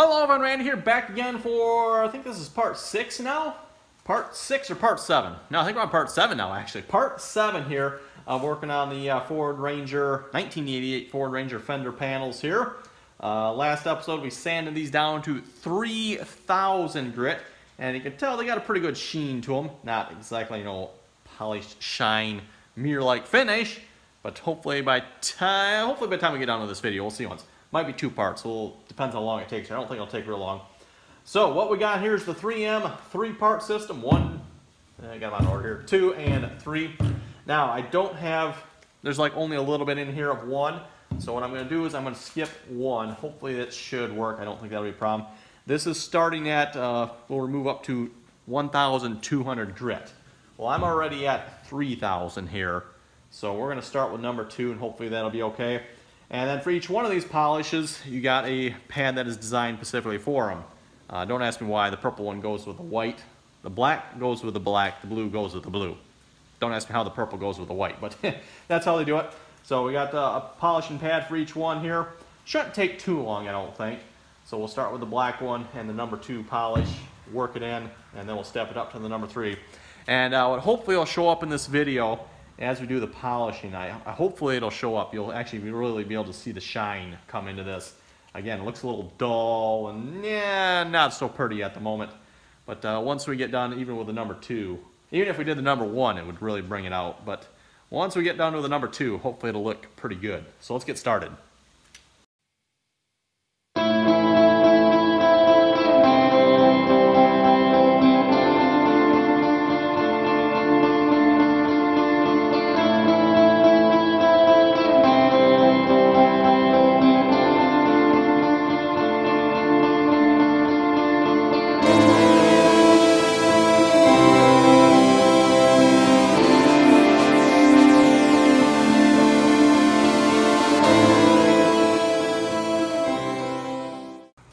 Hello everyone, Randy here, back again for, I think this is part 6 now? Part 6 or part 7? No, I think we're on part 7 now actually. Part 7 here, uh, working on the uh, Ford Ranger, 1988 Ford Ranger fender panels here. Uh, last episode we sanded these down to 3,000 grit, and you can tell they got a pretty good sheen to them. Not exactly, you know, polished shine mirror-like finish, but hopefully by time, hopefully by the time we get done with this video, we'll see once. Might be two parts, Well, depends how long it takes. I don't think it'll take real long. So what we got here is the 3M three-part system. One, I got on order here. Two and three. Now I don't have. There's like only a little bit in here of one. So what I'm going to do is I'm going to skip one. Hopefully that should work. I don't think that'll be a problem. This is starting at. Uh, we'll remove up to 1,200 grit. Well, I'm already at 3,000 here. So we're going to start with number two, and hopefully that'll be okay. And then for each one of these polishes, you got a pad that is designed specifically for them. Uh, don't ask me why. The purple one goes with the white. The black goes with the black. The blue goes with the blue. Don't ask me how the purple goes with the white, but that's how they do it. So we got uh, a polishing pad for each one here. Shouldn't take too long, I don't think. So we'll start with the black one and the number two polish, work it in, and then we'll step it up to the number three. And uh, hopefully will show up in this video as we do the polishing, I, hopefully it'll show up. You'll actually really be able to see the shine come into this. Again, it looks a little dull and yeah, not so pretty at the moment. But uh, once we get done, even with the number two, even if we did the number one, it would really bring it out. But once we get down to the number two, hopefully it'll look pretty good. So let's get started.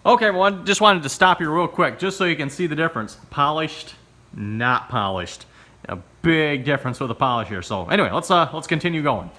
Okay, everyone, just wanted to stop you real quick, just so you can see the difference. Polished, not polished. A big difference with the polish here. So anyway, let's uh, let's continue going.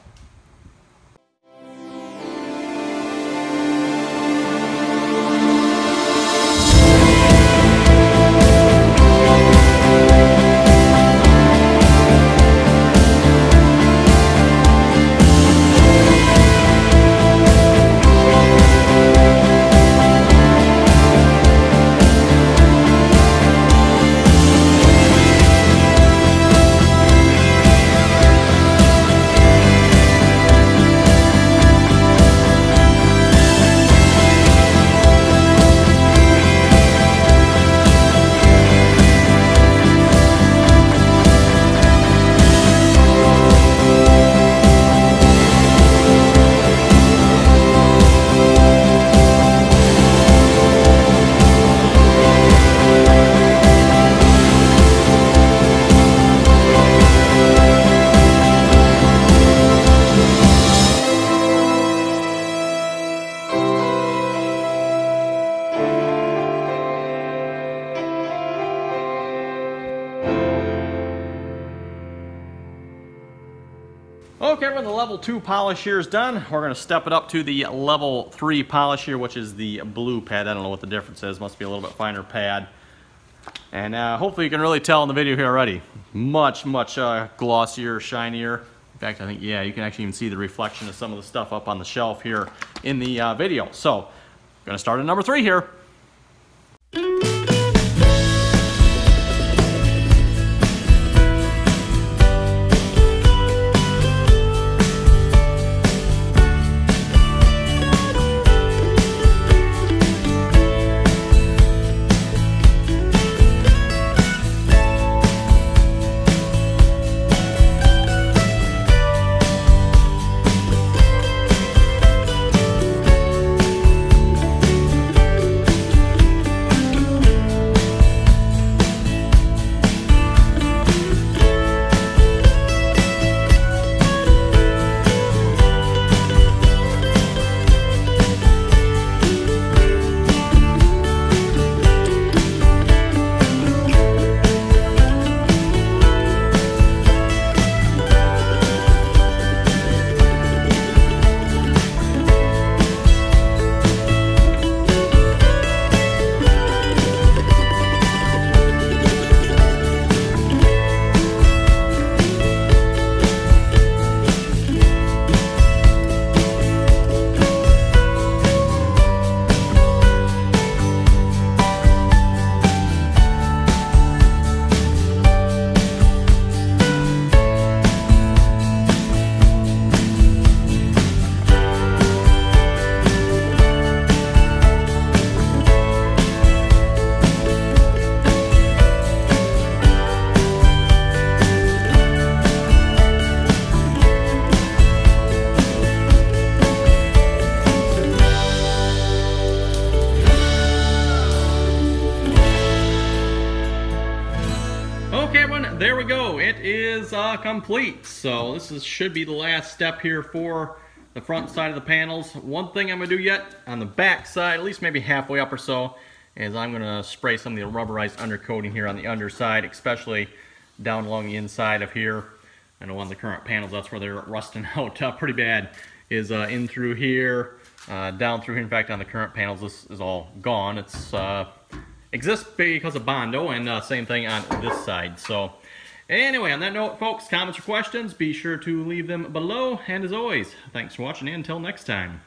Okay, when the level 2 polish here is done, we're going to step it up to the level 3 polish here, which is the blue pad. I don't know what the difference is. Must be a little bit finer pad. And uh, hopefully you can really tell in the video here already. Much, much uh, glossier, shinier. In fact, I think, yeah, you can actually even see the reflection of some of the stuff up on the shelf here in the uh, video. So, going to start at number 3 here. Is uh, complete. So this is, should be the last step here for the front side of the panels. One thing I'm going to do yet on the back side, at least maybe halfway up or so, is I'm going to spray some of the rubberized undercoating here on the underside, especially down along the inside of here. I know on the current panels, that's where they're rusting out uh, pretty bad, is uh, in through here, uh, down through here. In fact, on the current panels, this is all gone. It's uh, exists because of Bondo, and uh, same thing on this side. So anyway, on that note, folks, comments or questions, be sure to leave them below. And as always, thanks for watching, and until next time.